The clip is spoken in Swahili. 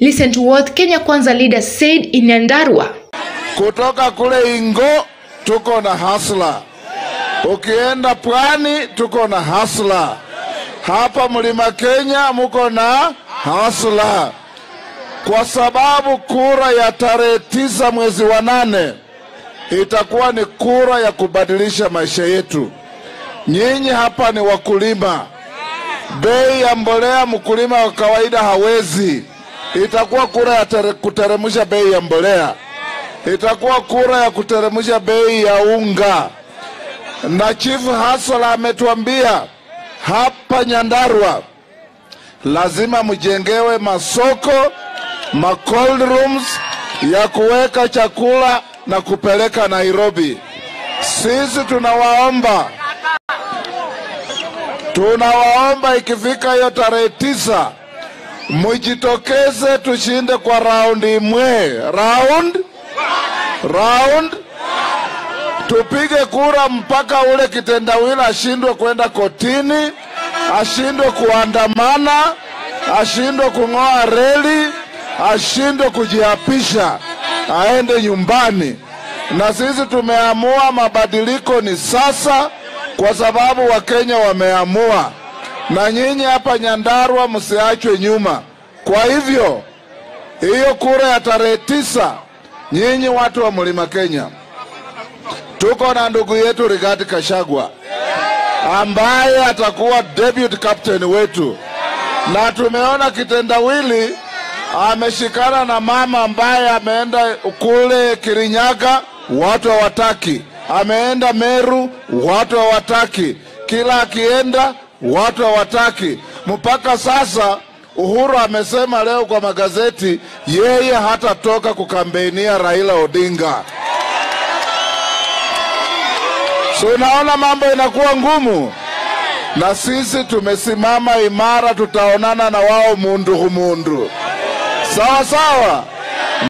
Listen to what Kenya Kwanza leader said in Nyandarua. Kutoka kule Ingo tuko na hasla, ukienda pwani tuko na hasla, hapa mlima Kenya muko na hasla, kwa sababu kura ya tarehe tisa mwezi wa nane itakuwa ni kura ya kubadilisha maisha yetu. Nyinyi hapa ni wakulima, bei ya mbolea mkulima wa kawaida hawezi. Itakuwa kura ya tere, kuteremsha bei ya mbolea, itakuwa kura ya kuteremsha bei ya unga. Na Chief Hasala ametuambia hapa Nyandarua lazima mjengewe masoko ma cold rooms ya kuweka chakula na kupeleka Nairobi. Sisi tunawaomba tunawaomba ikifika hiyo tarehe tisa mujitokeze, tushinde kwa raundi imwe, round? Round, tupige kura mpaka ule kitendawili ashindwe kwenda kotini, ashindwe kuandamana, ashindwe kung'oa reli, ashindwe kujiapisha, aende nyumbani. Na sisi tumeamua mabadiliko ni sasa, kwa sababu Wakenya wameamua, na nyinyi hapa Nyandarua msiachwe nyuma. Kwa hivyo hiyo kura ya tarehe tisa, nyinyi watu wa mlima Kenya, tuko na ndugu yetu Rigathi Gachagua ambaye atakuwa deputy captain wetu, na tumeona kitendawili ameshikana na mama ambaye ameenda kule Kirinyaga, watu hawataki. Ameenda Meru, watu hawataki. Kila akienda watu hawataki. Mpaka sasa Uhuru amesema leo kwa magazeti yeye hatatoka kukambeinia Raila Odinga. So unaona mambo inakuwa ngumu, na sisi tumesimama imara, tutaonana na wao mundu humundu, sawa sawa.